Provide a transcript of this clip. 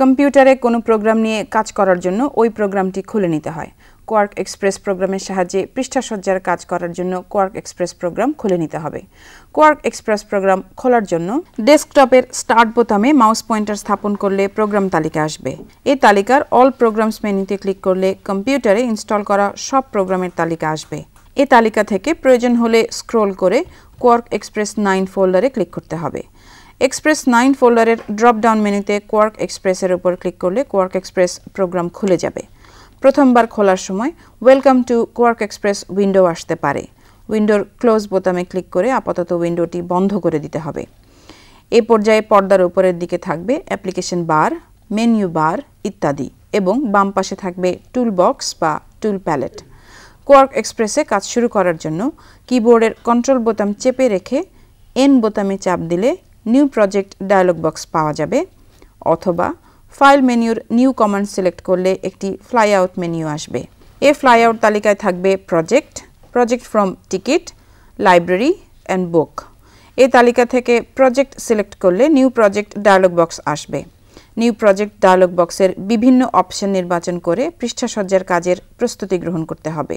কম্পিউটারে কোনো প্রোগ্রাম নিয়ে কাজ করার জন্য ওই প্রোগ্রামটি খুলে নিতে হয়। কোয়ার্ক এক্সপ্রেস প্রোগ্রামের সাহায্যে পৃষ্ঠাসজ্জার কাজ করার জন্য কোয়ার্ক এক্সপ্রেস প্রোগ্রাম খুলে নিতে হবে। কোয়ার্ক এক্সপ্রেস প্রোগ্রাম খোলার জন্য ডেস্কটপের স্টার্ট বোতামে মাউস পয়েন্টার স্থাপন করলে প্রোগ্রাম তালিকা আসবে। এই তালিকার অল প্রোগ্রামস মেনুতে ক্লিক করলে কম্পিউটারে ইনস্টল করা সব প্রোগ্রামের তালিকা আসবে। এ তালিকা থেকে প্রয়োজন হলে স্ক্রোল করে কোয়ার্ক এক্সপ্রেস নাইন ফোল্ডারে ক্লিক করতে হবে। এক্সপ্রেস নাইন ফোল্ডারের ড্রপ ডাউন মেনুতে কোয়ার্ক এক্সপ্রেসের উপর ক্লিক করলে কোয়ার্ক এক্সপ্রেস প্রোগ্রাম খুলে যাবে। প্রথমবার খোলার সময় welcome to Quark Express window আসতে পারে। উইন্ডোর ক্লোজ বোতামে ক্লিক করে আপাতত উইন্ডোটি বন্ধ করে দিতে হবে। এ পর্যায়ে পর্দার উপরের দিকে থাকবে অ্যাপ্লিকেশন বার মেনু বার ইত্যাদি এবং বাম পাশে থাকবে টুল বক্স বা টুল প্যালেট কোয়ার্ক এক্সপ্রেসে কাজ শুরু করার জন্য কিবোর্ডের কন্ট্রোল বোতাম চেপে রেখে এন বোতামে চাপ দিলে নিউ প্রজেক্ট ডায়ালগ বক্স পাওয়া যাবে, অথবা ফাইল মেনুর নিউ কমান্ড সিলেক্ট করলে একটি ফ্লাই আউট মেনু আসবে। এ ফ্লাই আউট তালিকায় থাকবে project project from ticket library and book এ তালিকা থেকে প্রজেক্ট সিলেক্ট করলে নিউ প্রজেক্ট ডায়ালগ বক্স আসবে। নিউ প্রজেক্ট ডায়ালগ বক্সের বিভিন্ন অপশন নির্বাচন করে পৃষ্ঠাসজ্জার কাজের প্রস্তুতি গ্রহণ করতে হবে।